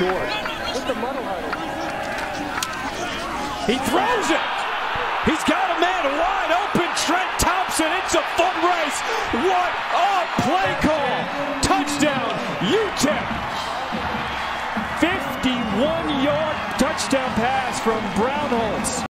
short. He throws it. He's got a man wide open. Trent Thompson. It's a foot race. What a play call. Touchdown, UTEP. 51 yard touchdown pass from Brownholtz.